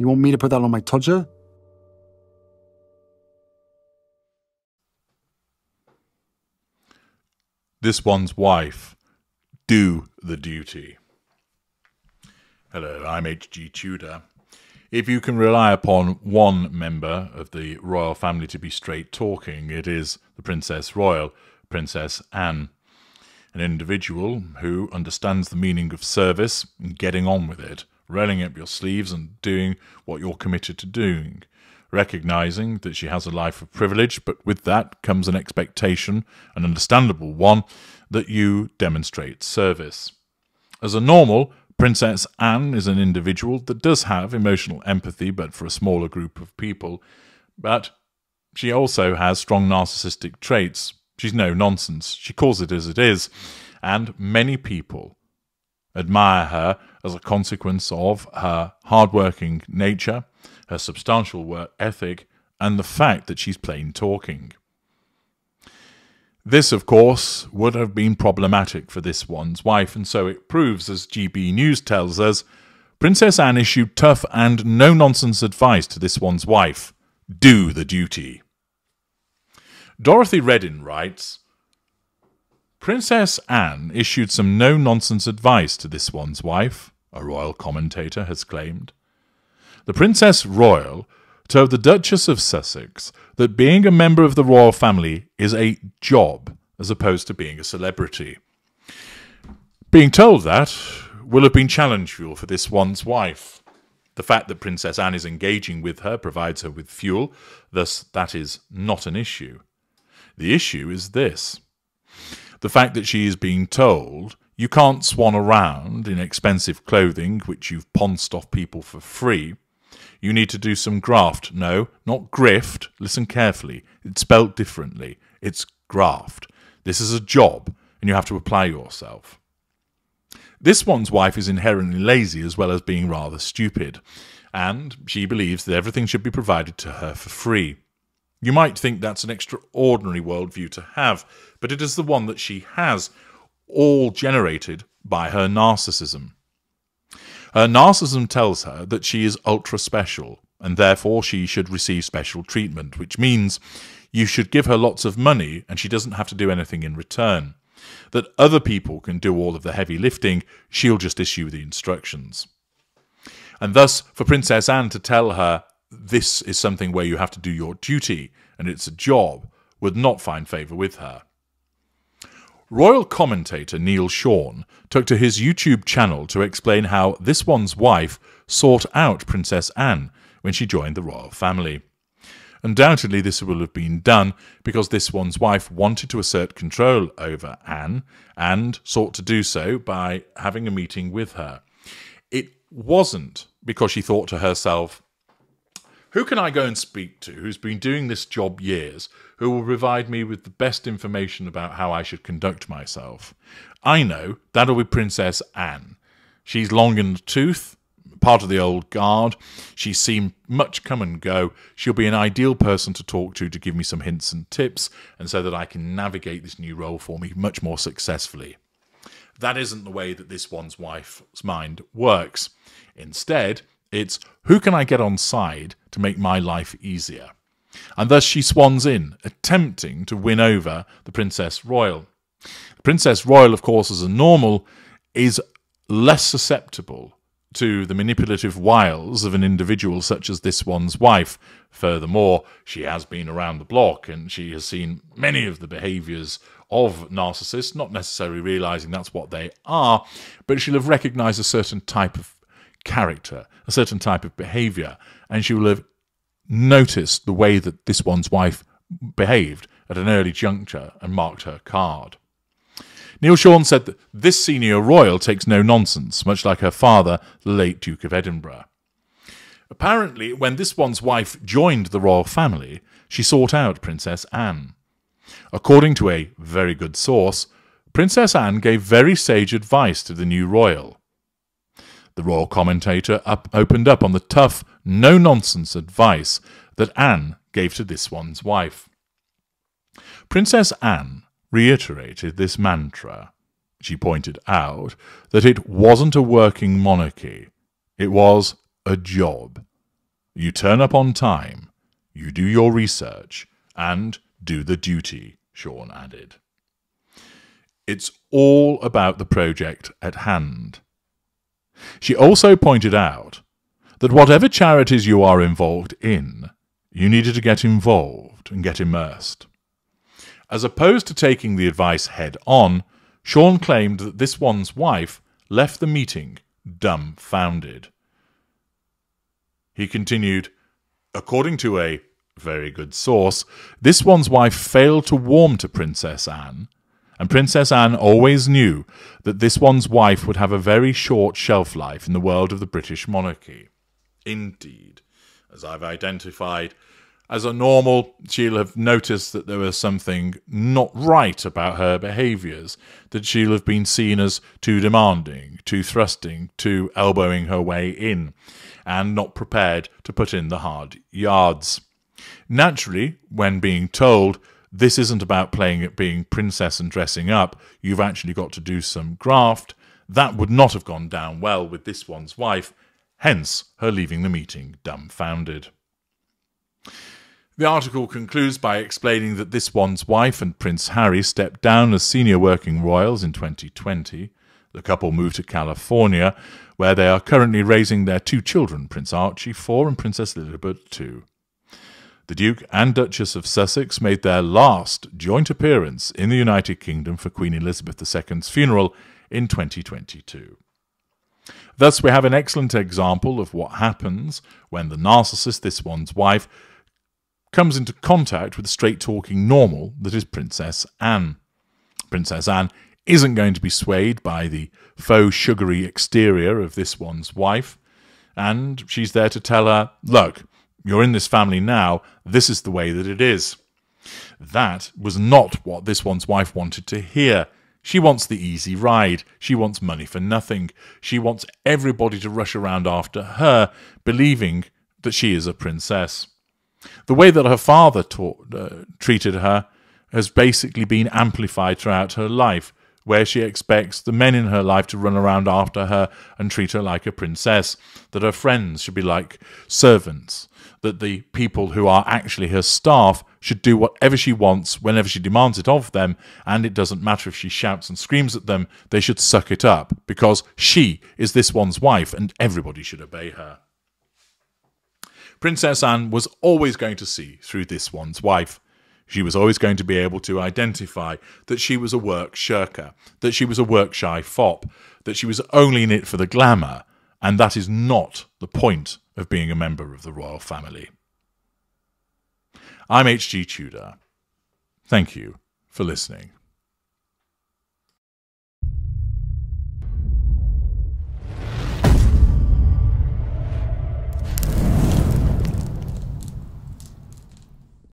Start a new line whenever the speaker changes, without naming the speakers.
You want me to put that on my todger?
This one's wife. Do the duty. Hello, I'm H.G. Tudor. If you can rely upon one member of the royal family to be straight talking, it is the Princess Royal, Princess Anne. An individual who understands the meaning of service and getting on with it, rolling up your sleeves and doing what you're committed to doing, recognizing that she has a life of privilege, but with that comes an expectation, an understandable one, that you demonstrate service. As a normal, Princess Anne is an individual that does have emotional empathy, but for a smaller group of people. But she also has strong narcissistic traits. She's no nonsense. She calls it as it is. And many people admire her as a consequence of her hard-working nature, her substantial work ethic, and the fact that she's plain talking. This, of course, would have been problematic for this one's wife, and so it proves, as GB News tells us, Princess Anne issued tough and no nonsense advice to this one's wife do the duty. Dorothy Reddin writes Princess Anne issued some no nonsense advice to this one's wife, a royal commentator has claimed. The Princess Royal told the Duchess of Sussex that being a member of the royal family is a job as opposed to being a celebrity. Being told that will have been challenge fuel for this one's wife. The fact that Princess Anne is engaging with her provides her with fuel, thus, that is not an issue. The issue is this the fact that she is being told you can't swan around in expensive clothing which you've ponced off people for free you need to do some graft. No, not grift. Listen carefully. It's spelt differently. It's graft. This is a job, and you have to apply yourself. This one's wife is inherently lazy as well as being rather stupid, and she believes that everything should be provided to her for free. You might think that's an extraordinary worldview to have, but it is the one that she has, all generated by her narcissism. Her narcissism tells her that she is ultra special, and therefore she should receive special treatment, which means you should give her lots of money and she doesn't have to do anything in return. That other people can do all of the heavy lifting, she'll just issue the instructions. And thus, for Princess Anne to tell her this is something where you have to do your duty and it's a job would not find favour with her. Royal commentator Neil Sean took to his YouTube channel to explain how this one's wife sought out Princess Anne when she joined the royal family. Undoubtedly, this will have been done because this one's wife wanted to assert control over Anne and sought to do so by having a meeting with her. It wasn't because she thought to herself, who can I go and speak to who's been doing this job years, who will provide me with the best information about how I should conduct myself? I know that'll be Princess Anne. She's long in the tooth, part of the old guard. She's seen much come and go. She'll be an ideal person to talk to to give me some hints and tips, and so that I can navigate this new role for me much more successfully. That isn't the way that this one's wife's mind works. Instead, it's who can I get on side to make my life easier? And thus she swans in, attempting to win over the Princess Royal. The Princess Royal, of course, as a normal, is less susceptible to the manipulative wiles of an individual such as this one's wife. Furthermore, she has been around the block and she has seen many of the behaviours of narcissists, not necessarily realizing that's what they are, but she'll have recognized a certain type of character, a certain type of behavior, and she will have noticed the way that this one's wife behaved at an early juncture and marked her card. Neil Sean said that this senior royal takes no nonsense, much like her father, the late Duke of Edinburgh. Apparently, when this one's wife joined the royal family, she sought out Princess Anne. According to a very good source, Princess Anne gave very sage advice to the new royal. The royal commentator up, opened up on the tough, no nonsense advice that Anne gave to this one's wife. Princess Anne reiterated this mantra. She pointed out that it wasn't a working monarchy, it was a job, You turn up on time, you do your research, and do the duty, Sean added. It's all about the project at hand. She also pointed out that whatever charities you are involved in, you needed to get involved and get immersed. As opposed to taking the advice head on, Sean claimed that this one's wife left the meeting dumbfounded. He continued, According to a very good source, this one's wife failed to warm to Princess Anne, and Princess Anne always knew that this one's wife would have a very short shelf life in the world of the British monarchy. Indeed, as I've identified, as a normal, she'll have noticed that there was something not right about her behaviours, that she'll have been seen as too demanding, too thrusting, too elbowing her way in, and not prepared to put in the hard yards. Naturally, when being told this isn't about playing at being princess and dressing up, you've actually got to do some graft, that would not have gone down well with this one's wife, hence her leaving the meeting dumbfounded. The article concludes by explaining that this one's wife and Prince Harry stepped down as senior working royals in 2020. The couple moved to California, where they are currently raising their two children, Prince Archie, 4, and Princess Lilibet, 2. The Duke and Duchess of Sussex made their last joint appearance in the United Kingdom for Queen Elizabeth II's funeral in 2022. Thus, we have an excellent example of what happens when the narcissist, this one's wife, comes into contact with the straight talking normal that is Princess Anne. Princess Anne isn't going to be swayed by the faux sugary exterior of this one's wife, and she's there to tell her, look, you're in this family now, this is the way that it is. That was not what this one's wife wanted to hear. She wants the easy ride. She wants money for nothing. She wants everybody to rush around after her, believing that she is a princess. The way that her father taught, uh, treated her has basically been amplified throughout her life, where she expects the men in her life to run around after her and treat her like a princess, that her friends should be like servants, that the people who are actually her staff should do whatever she wants whenever she demands it of them, and it doesn't matter if she shouts and screams at them, they should suck it up, because she is this one's wife and everybody should obey her. Princess Anne was always going to see through this one's wife. She was always going to be able to identify that she was a work shirker, that she was a work shy fop, that she was only in it for the glamour, and that is not the point of being a member of the royal family. I'm H.G. Tudor. Thank you for listening.